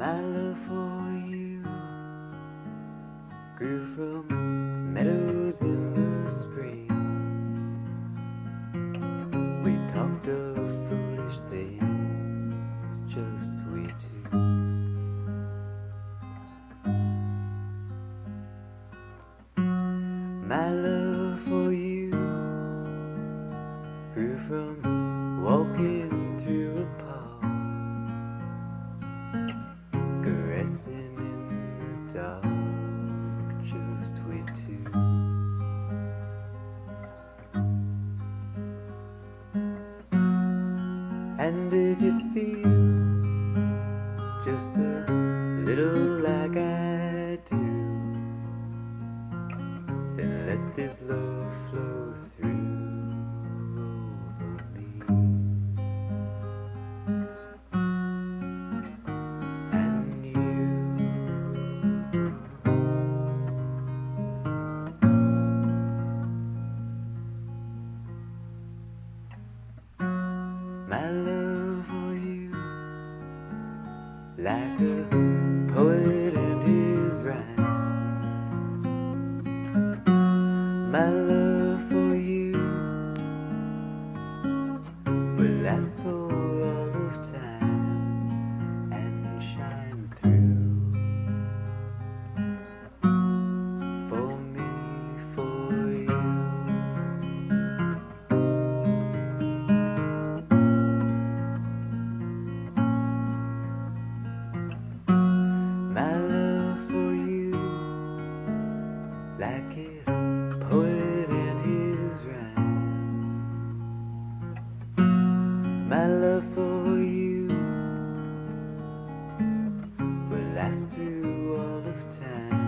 My love for you grew from meadows in the spring. We talked of foolish things, just we two. My love for you grew from walking And if you feel just a little like I do, then let this love flow through like a poet and his rhyme. My love for you will last for like a poet and his rhyme. My love for you will last through all of time